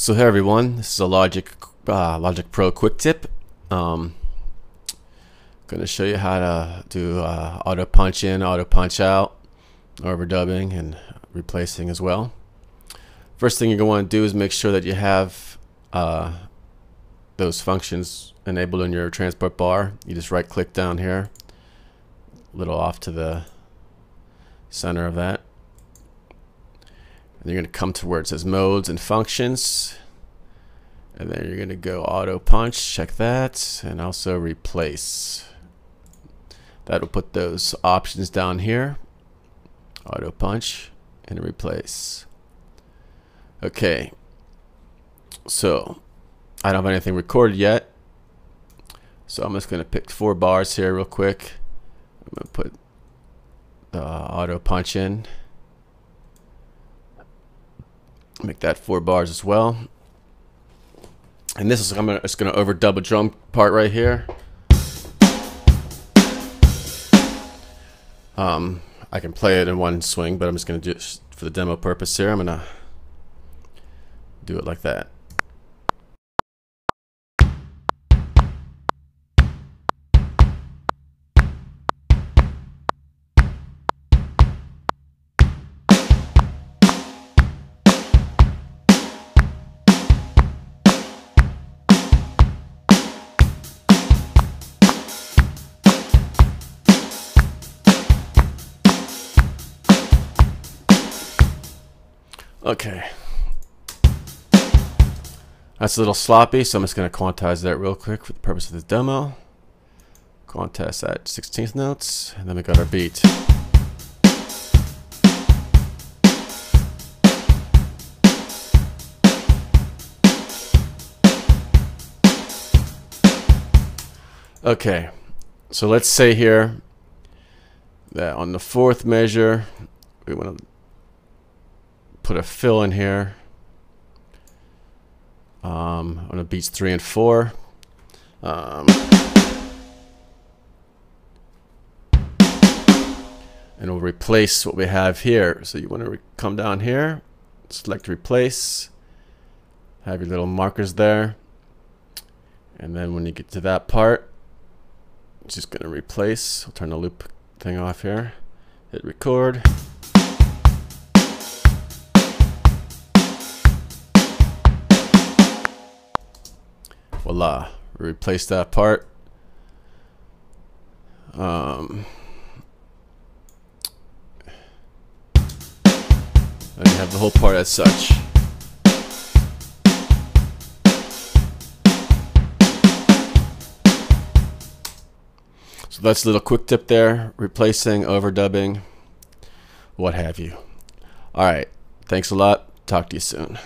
So hey everyone, this is a Logic uh, Logic Pro quick tip. Um, going to show you how to do uh, auto punch in, auto punch out, overdubbing, and replacing as well. First thing you're going to want to do is make sure that you have uh, those functions enabled in your transport bar. You just right click down here, a little off to the center of that. And you're going to come to where it says modes and functions. And then you're going to go auto punch, check that, and also replace. That'll put those options down here. Auto punch and replace. Okay. So, I don't have anything recorded yet. So I'm just going to pick four bars here real quick. I'm going to put uh, auto punch in. Make that four bars as well. And this is I'm gonna, just gonna overdub a drum part right here. Um, I can play it in one swing, but I'm just gonna do it for the demo purpose here. I'm gonna do it like that. Okay. That's a little sloppy, so I'm just going to quantize that real quick for the purpose of this demo. Quantize that 16th notes, and then we got our beat. Okay, so let's say here that on the fourth measure, we want to put a fill in here um, on the beats three and four. Um, and we'll replace what we have here. So you want to come down here, select replace, have your little markers there. And then when you get to that part, just going to replace. I'll turn the loop thing off here. Hit record. Voila. Replace that part. Um, and you have the whole part as such. So that's a little quick tip there. Replacing overdubbing what have you. Alright thanks a lot. Talk to you soon